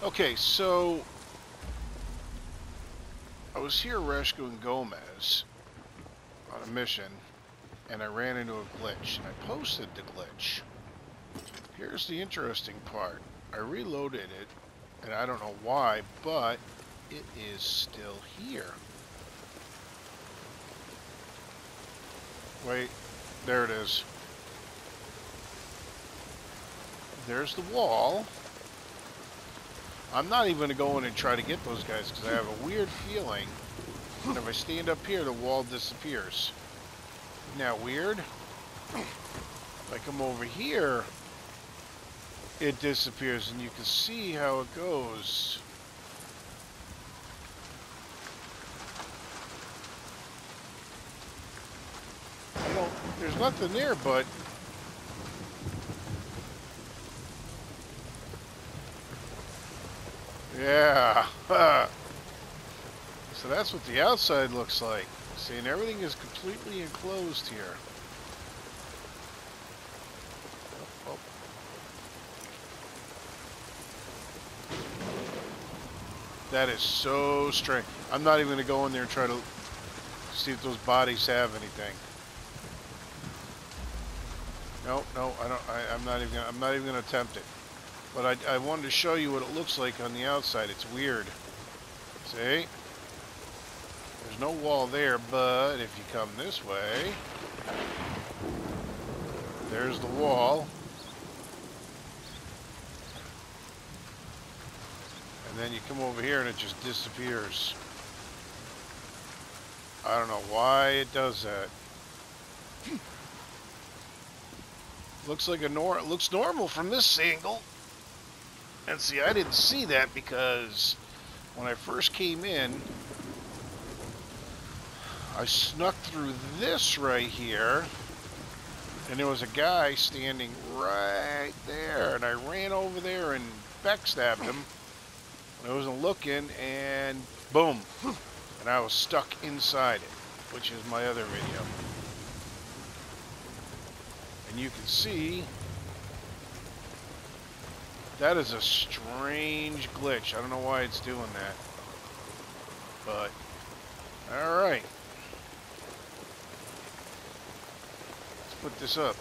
Okay, so I was here rescuing Gomez on a mission, and I ran into a glitch, and I posted the glitch. Here's the interesting part. I reloaded it, and I don't know why, but it is still here. Wait, there it is. There's the wall. I'm not even going to go in and try to get those guys because I have a weird feeling that if I stand up here, the wall disappears. Isn't that weird? If I come over here, it disappears and you can see how it goes. There's nothing there, but Yeah. so that's what the outside looks like. See, and everything is completely enclosed here. Oh, oh. That is so strange. I'm not even going to go in there and try to see if those bodies have anything. No, no, I don't. I, am not even. Gonna, I'm not even going to attempt it. But I, I wanted to show you what it looks like on the outside. It's weird. See? There's no wall there, but if you come this way, there's the wall. And then you come over here and it just disappears. I don't know why it does that. looks like a nor looks normal from this angle. And see, I didn't see that because when I first came in, I snuck through this right here, and there was a guy standing right there, and I ran over there and backstabbed him. I wasn't looking, and boom, and I was stuck inside it, which is my other video. And you can see that is a strange glitch. I don't know why it's doing that. But, alright. Let's put this up.